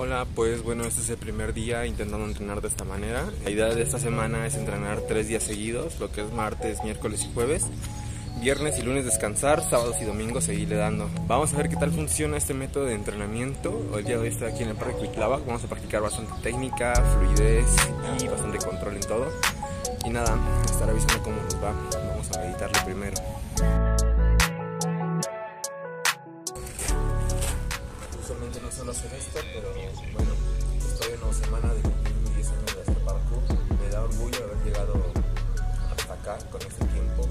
Hola, pues bueno, este es el primer día intentando entrenar de esta manera. La idea de esta semana es entrenar tres días seguidos, lo que es martes, miércoles y jueves. Viernes y lunes descansar, sábados y domingos seguirle dando. Vamos a ver qué tal funciona este método de entrenamiento. Hoy día de hoy estoy aquí en el Parque Cuitlava. Vamos a practicar bastante técnica, fluidez y bastante control en todo. Y nada, estar avisando cómo nos va. Vamos a meditarle primero. Hacer esto, pero bueno, estoy en una semana de cumplir mis 10 años de este parkour. Me da orgullo haber llegado hasta acá con este tiempo,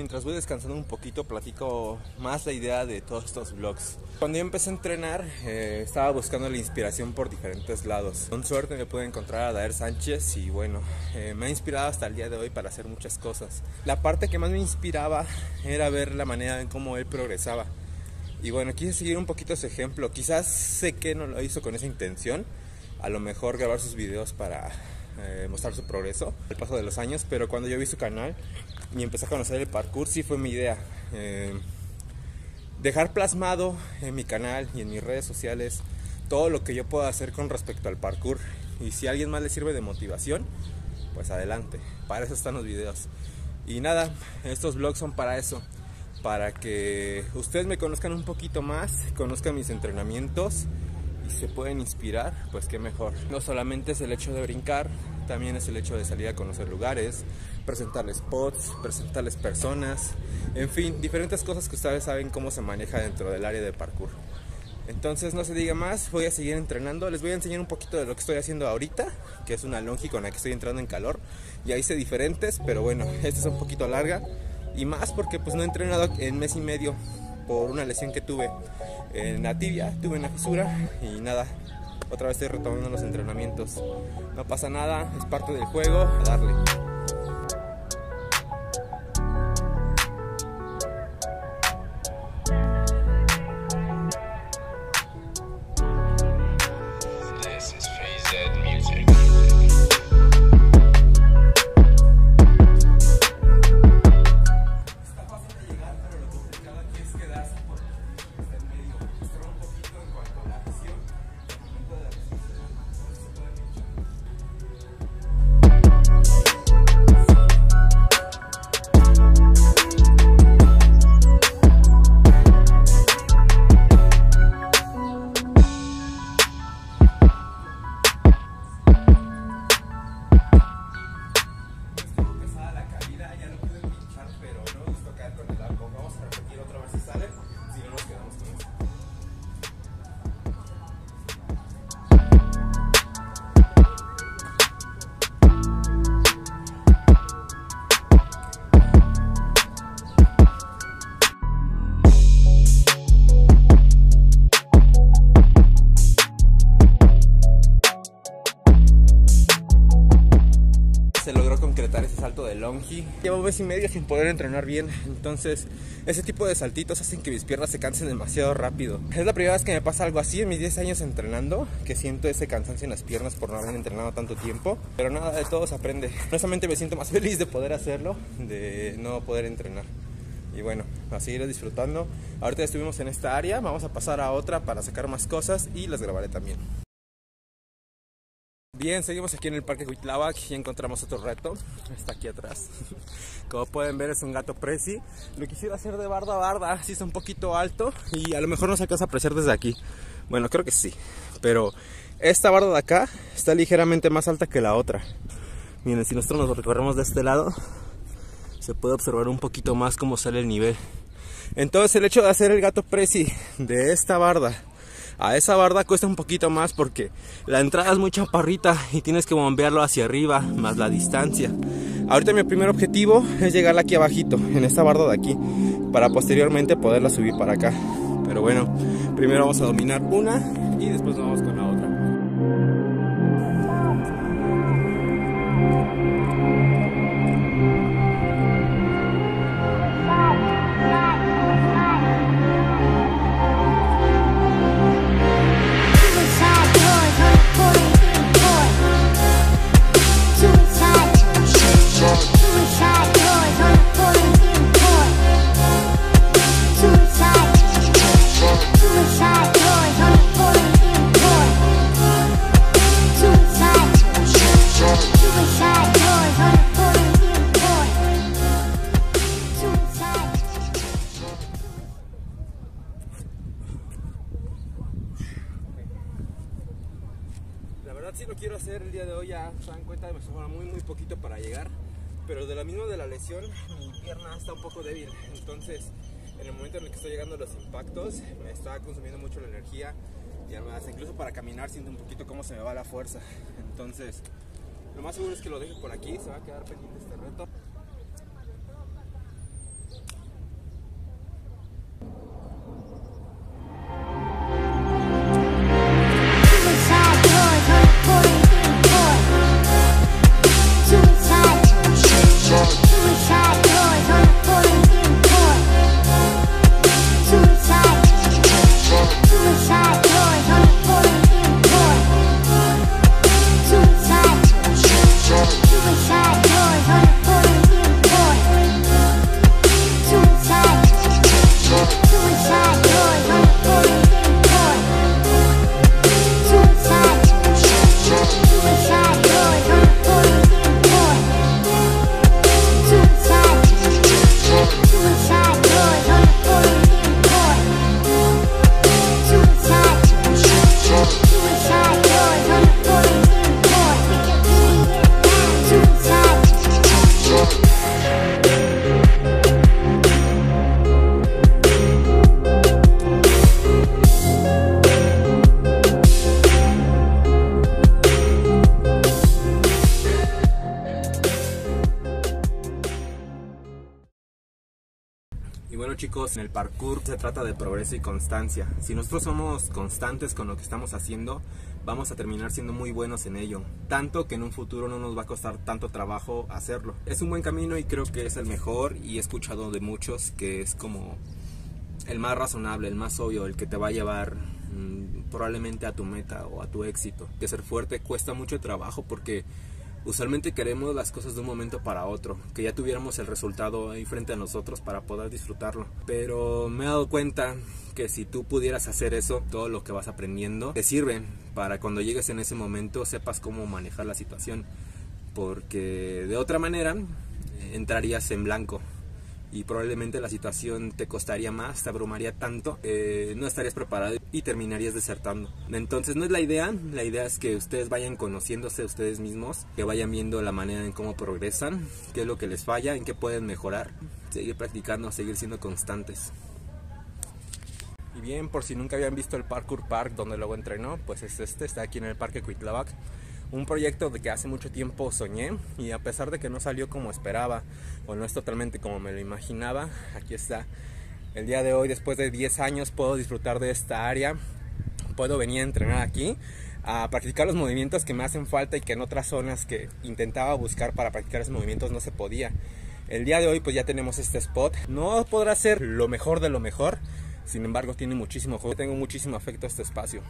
mientras voy descansando un poquito, platico más la idea de todos estos vlogs. Cuando yo empecé a entrenar, eh, estaba buscando la inspiración por diferentes lados. Con suerte me pude encontrar a Daer Sánchez y bueno, eh, me ha inspirado hasta el día de hoy para hacer muchas cosas. La parte que más me inspiraba era ver la manera en cómo él progresaba. Y bueno, quise seguir un poquito su ejemplo. Quizás sé que no lo hizo con esa intención. A lo mejor grabar sus videos para eh, mostrar su progreso al paso de los años, pero cuando yo vi su canal y empecé a conocer el parkour, sí fue mi idea. Eh, dejar plasmado en mi canal y en mis redes sociales todo lo que yo puedo hacer con respecto al parkour. Y si a alguien más le sirve de motivación, pues adelante. Para eso están los videos. Y nada, estos vlogs son para eso. Para que ustedes me conozcan un poquito más, conozcan mis entrenamientos se pueden inspirar, pues qué mejor. No solamente es el hecho de brincar, también es el hecho de salir a conocer lugares, presentarles spots, presentarles personas, en fin, diferentes cosas que ustedes saben cómo se maneja dentro del área de parkour. Entonces no se diga más, voy a seguir entrenando, les voy a enseñar un poquito de lo que estoy haciendo ahorita, que es una longi con la que estoy entrando en calor. Ya hice diferentes, pero bueno, esta es un poquito larga y más porque pues no he entrenado en mes y medio por una lesión que tuve en la tibia, tuve una fisura y nada, otra vez estoy retomando los entrenamientos. No pasa nada, es parte del juego, a darle. Vamos a repetir otra vez si sale, si no nos quedamos con esto. Longi. Llevo un mes y medio sin poder entrenar bien, entonces ese tipo de saltitos hacen que mis piernas se cansen demasiado rápido. Es la primera vez que me pasa algo así en mis 10 años entrenando, que siento ese cansancio en las piernas por no haber entrenado tanto tiempo, pero nada, de todo se aprende. Honestamente me siento más feliz de poder hacerlo, de no poder entrenar. Y bueno, a seguir disfrutando. Ahorita estuvimos en esta área, vamos a pasar a otra para sacar más cosas y las grabaré también. Bien, seguimos aquí en el Parque Huitláhuac y encontramos otro reto. Está aquí atrás. Como pueden ver es un gato presi. Lo quisiera hacer de barda a barda, así está un poquito alto y a lo mejor no se alcanza a apreciar desde aquí. Bueno, creo que sí. Pero esta barda de acá está ligeramente más alta que la otra. Miren, si nosotros nos recorremos de este lado, se puede observar un poquito más cómo sale el nivel. Entonces el hecho de hacer el gato presi de esta barda a esa barda cuesta un poquito más porque la entrada es muy chaparrita y tienes que bombearlo hacia arriba, más la distancia. Ahorita mi primer objetivo es llegar aquí abajito, en esta barda de aquí, para posteriormente poderla subir para acá. Pero bueno, primero vamos a dominar una y después vamos con la otra. Sí lo quiero hacer el día de hoy, ya se dan cuenta, me sobra muy muy poquito para llegar, pero de la misma de la lesión, mi pierna está un poco débil, entonces en el momento en el que estoy llegando a los impactos, me está consumiendo mucho la energía y además incluso para caminar siento un poquito cómo se me va la fuerza, entonces lo más seguro es que lo deje por aquí, se va a quedar pendiente este reto. Chicos, en el parkour se trata de progreso y constancia. Si nosotros somos constantes con lo que estamos haciendo, vamos a terminar siendo muy buenos en ello. Tanto que en un futuro no nos va a costar tanto trabajo hacerlo. Es un buen camino y creo que es el mejor y he escuchado de muchos que es como el más razonable, el más obvio, el que te va a llevar mm, probablemente a tu meta o a tu éxito. Que ser fuerte cuesta mucho trabajo porque usualmente queremos las cosas de un momento para otro, que ya tuviéramos el resultado ahí frente a nosotros para poder disfrutarlo. Pero me he dado cuenta que si tú pudieras hacer eso, todo lo que vas aprendiendo te sirve para cuando llegues en ese momento sepas cómo manejar la situación, porque de otra manera eh, entrarías en blanco y probablemente la situación te costaría más, te abrumaría tanto, eh, no estarías preparado y terminarías desertando. Entonces no es la idea, la idea es que ustedes vayan conociéndose ustedes mismos, que vayan viendo la manera en cómo progresan, qué es lo que les falla, en qué pueden mejorar, seguir practicando, seguir siendo constantes. Y bien, por si nunca habían visto el Parkour Park donde luego entrenó, pues es este, está aquí en el Parque Cuitláhuac. Un proyecto de que hace mucho tiempo soñé y a pesar de que no salió como esperaba o no es totalmente como me lo imaginaba, aquí está. El día de hoy, después de 10 años, puedo disfrutar de esta área, puedo venir a entrenar aquí. a practicar los movimientos que me hacen falta y que en otras zonas que intentaba buscar para practicar esos movimientos no se podía. El día de hoy pues ya tenemos este spot. No podrá ser lo mejor de lo mejor, sin embargo tiene muchísimo juego. Tengo muchísimo afecto a este espacio.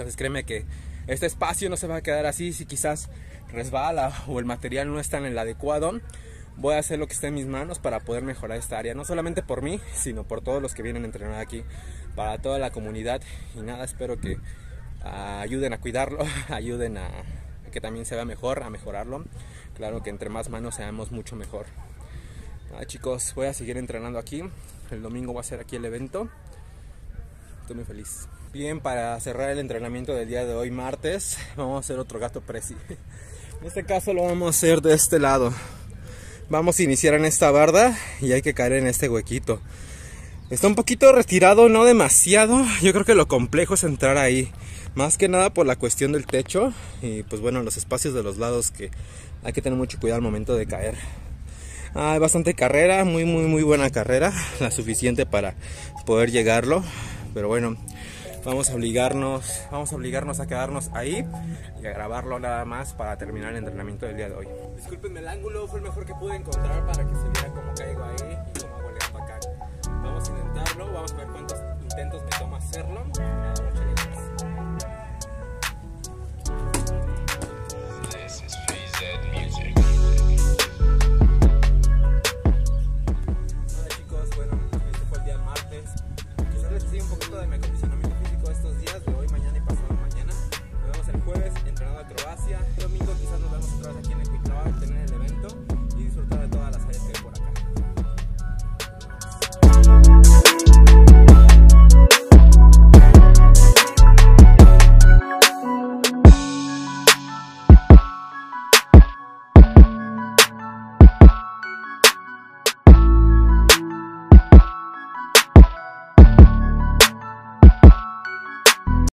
Entonces créeme que este espacio no se va a quedar así si quizás resbala o el material no está en el adecuado. Voy a hacer lo que esté en mis manos para poder mejorar esta área, no solamente por mí, sino por todos los que vienen a entrenar aquí, para toda la comunidad. Y nada, espero que uh, ayuden a cuidarlo, ayuden a que también se vea mejor, a mejorarlo. Claro que entre más manos seamos mucho mejor. Chicos, voy a seguir entrenando aquí. El domingo va a ser aquí el evento. Muy feliz. Bien, para cerrar el entrenamiento del día de hoy, martes, vamos a hacer otro gato presi. En este caso lo vamos a hacer de este lado. Vamos a iniciar en esta barda y hay que caer en este huequito. Está un poquito retirado, no demasiado. Yo creo que lo complejo es entrar ahí. Más que nada por la cuestión del techo y pues bueno, los espacios de los lados que hay que tener mucho cuidado al momento de caer. Hay bastante carrera, muy muy muy buena carrera, la suficiente para poder llegarlo. Pero bueno, vamos a obligarnos, vamos a obligarnos a quedarnos ahí y a grabarlo nada más para terminar el entrenamiento del día de hoy. Disculpenme el ángulo, fue el mejor que pude encontrar para que se viera cómo caigo ahí y cómo hago el. Vamos a intentarlo, vamos a ver cuántos intentos me toma hacerlo.